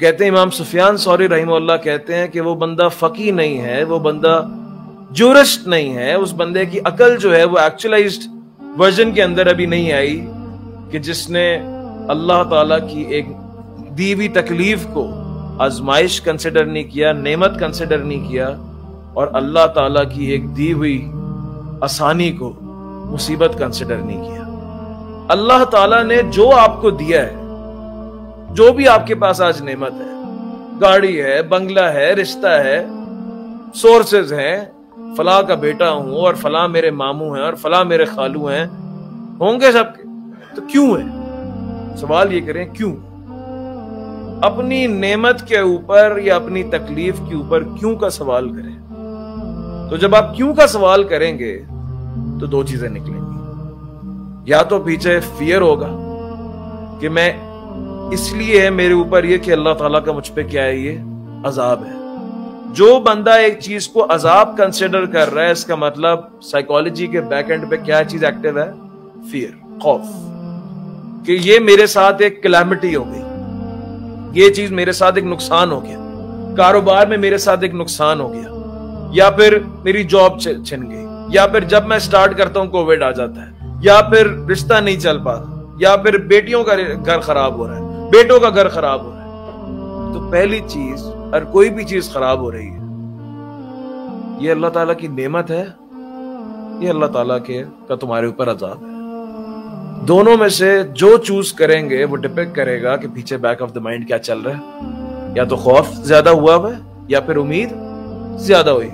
कहते हैं इमाम सुफियान, सौरी रही कहते हैं कि वो बंदा फकी नहीं है, वो बंदा जूरिस्ट नहीं है, उस बंदे की अकल जो है वो एक्चुअलाइज्ड वर्जन के अंदर अभी नहीं आई कि जिसने अल्लाह ताला की एक दी हुई तकलीफ़ को आजमाइश कंसिडर नहीं किया, नेमत कंसिडर नहीं किया और अल्लाह ताला की एक दी हुई आसानी को मुसीबत कंसिडर नहीं किया। अल्लाह ताला ने जो आपको दिया है जो भी आपके पास आज नेमत है, गाड़ी है, बंगला है, रिश्ता है सोर्सेज हैं, फला का बेटा हूँ और फला मेरे मामू हैं और फला मेरे खालू हैं, होंगे सबके? तो क्यों है? सवाल ये करें, क्यों? अपनी नेमत के ऊपर या अपनी तकलीफ़ के ऊपर क्यों का सवाल करें? तो जब आप क्यों का सवाल करेंगे तो दो चीज़ें निकलेंगी। या तो पीछे फियर होगा कि मैं इसलिए है मेरे ऊपर ये कि अल्लाह ताला का मुझ पे क्या है ये? अजाब है। जो बंदा एक चीज़ को अजाब कंसिडर कर रहा है, इसका मतलब साइकोलॉजी के बैक एंड पे क्या चीज़ एक्टिव है? फियर खौफ। कि ये मेरे साथ एक क्लैमिटी हो गई। ये चीज़ मेरे साथ एक नुकसान हो गया। कारोबार में मेरे साथ एक नुकसान हो गया। या फिर मेरी जॉब छिन गई। या फिर जब मैं स्टार्ट करता हूँ कोविड आ जाता है। या फिर रिश्ता नहीं चल पा या फिर बेटियों का घर खराब हो रहा है। बेटों का घर खराब हो रहा है। तो पहली चीज़ और कोई भी चीज़ खराब हो रही है, ये अल्लाह ताला की नेमत है, ये अल्लाह ताला के का तुम्हारे ऊपर अजाब है। दोनों में से जो चूज़ करेंगे, वो डिपेंड करेगा कि पीछे बैक ऑफ़ द माइंड क्या चल रहा है। या तो खौफ ज़्यादा हुआ हुआ है, या फिर उम्मीद ज़्यादा हुई